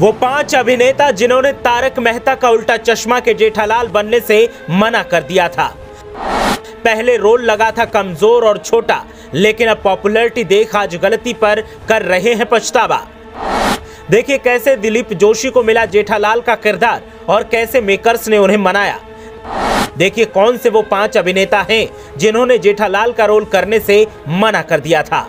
वो पाँच अभिनेता जिन्होंने तारक मेहता का उल्टा चश्मा के जेठालाल बनने से मना कर दिया था। पहले रोल लगा था कमज़ोर और छोटा, लेकिन अब पॉपुलैरिटी देख आज गलती पर कर रहे हैं पछतावा। देखिए कैसे दिलीप जोशी को मिला जेठालाल का किरदार और कैसे मेकर्स ने उन्हें मनाया। देखिए कौन से वो पाँच अभिनेता हैं जिन्होंने जेठालाल का रोल करने से मना कर दिया था।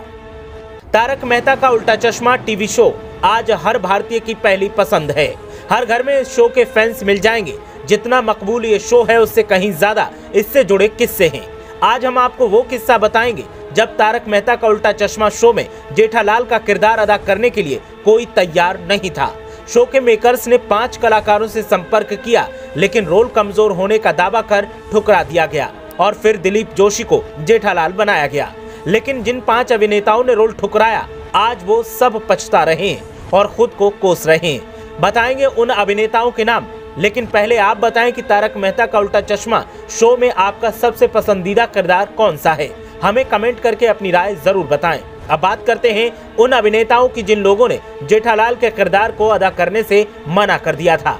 तारक मेहता का उल्टा चश्मा टीवी शो। आज हर भारतीय की पहली पसंद है। हर घर में इस शो के फैंस मिल जाएँगे। जितना मकबूल ये शो है, उससे कहीं ज़्यादा इससे जुड़े किस्से हैं। आज हम आपको वो किस्सा बताएँगे, जब तारक मेहता का उल्टा चश्मा शो में जेठालाल का किरदार अदा करने के लिए कोई तैयार नहीं था। शो के मेकर्स ने पाँच कलाकारों से संपर्क किया, लेकिन रोल कमज़ोर होने का दावा कर ठुकरा दिया गया और फिर दिलीप जोशी को जेठालाल बनाया गया। लेकिन जिन पाँच अभिनेताओं ने रोल ठुकराया, आज वो सब पछता रहे हैं और खुद को कोस रहे हैं। बताएँगे उन अभिनेताओं के नाम, लेकिन पहले आप बताएँ कि तारक मेहता का उल्टा चश्मा शो में आपका सबसे पसंदीदा किरदार कौन सा है। हमें कमेंट करके अपनी राय ज़रूर बताएँ। अब बात करते हैं उन अभिनेताओं की जिन लोगों ने जेठालाल के किरदार को अदा करने से मना कर दिया था।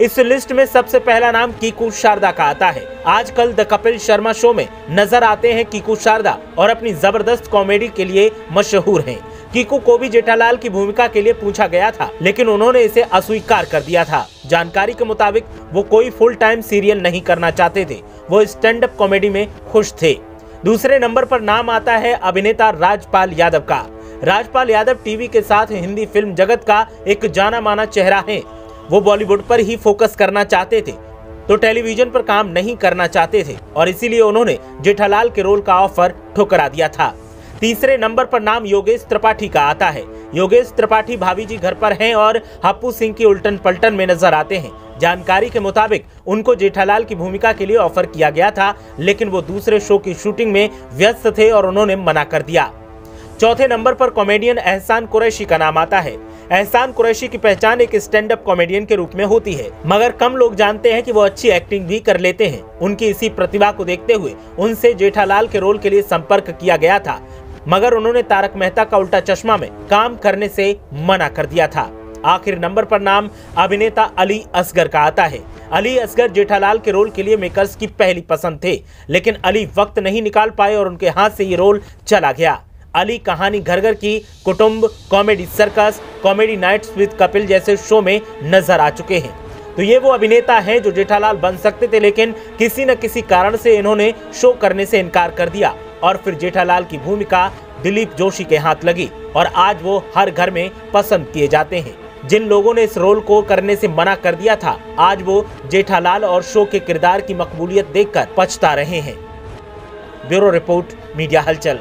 इस लिस्ट में सबसे पहला नाम कीकू शारदा का आता है। आजकल द कपिल शर्मा शो में नज़र आते हैं कीकू शारदा और अपनी ज़बरदस्त कॉमेडी के लिए मशहूर हैं। कीकू को भी जेठालाल की भूमिका के लिए पूछा गया था, लेकिन उन्होंने इसे अस्वीकार कर दिया था। जानकारी के मुताबिक, वो कोई फुल टाइम सीरियल नहीं करना चाहते थे। वो स्टैंड अप कॉमेडी में खुश थे। दूसरे नंबर पर नाम आता है अभिनेता राजपाल यादव का। राजपाल यादव टीवी के साथ हिंदी फ़िल्म जगत का एक जाना माना चेहरा है वो बॉलीवुड पर ही फोकस करना चाहते थे तो टेलीविज़न पर काम नहीं करना चाहते थे, और इसीलिए उन्होंने जेठालाल के रोल का ऑफ़र ठुकरा दिया था। तीसरे नंबर पर नाम योगेश त्रिपाठी का आता है। योगेश त्रिपाठी भाभी जी घर पर हैं और हप्पू सिंह की उल्टन पलटन में नज़र आते हैं। जानकारी के मुताबिक, उनको जेठालाल की भूमिका के लिए ऑफ़र किया गया था, लेकिन वो दूसरे शो की शूटिंग में व्यस्त थे और उन्होंने मना कर दिया। चौथे नंबर पर कॉमेडियन एहसान कुरैशी का नाम आता है। एहसान कुरैशी की पहचान एक स्टैंड अप कॉमेडियन के रूप में होती है, मगर कम लोग जानते हैं कि वो अच्छी एक्टिंग भी कर लेते हैं। उनकी इसी प्रतिभा को देखते हुए उनसे जेठालाल के रोल के लिए संपर्क किया गया था, मगर उन्होंने तारक मेहता का उल्टा चश्मा में काम करने से मना कर दिया था। आखिर नंबर पर नाम अभिनेता अली असगर का आता है। अली असगर जेठालाल के रोल के लिए मेकर्स की पहली पसंद थे, लेकिन अली वक्त नहीं निकाल पाए और उनके हाथ से ये रोल चला गया। अली कहानी घर घर की कुटुंब, comedy circus comedy nights with Kapil जैसे शो में नज़र आ चुके हैं। तो ये वो अभिनेता हैं जो जेठालाल बन सकते थे, लेकिन किसी न किसी कारण से इन्होंने शो करने से इनकार कर दिया और फिर जेठालाल की भूमिका दिलीप जोशी के हाथ लगी और आज वो हर घर में पसंद किए जाते हैं। जिन लोगों ने इस रोल को करने से मना कर दिया था, आज वो जेठालाल और शो के किरदार की मकबूलियत देखकर पछता रहे हैं। ब्यूरो रिपोर्ट, मीडिया हलचल।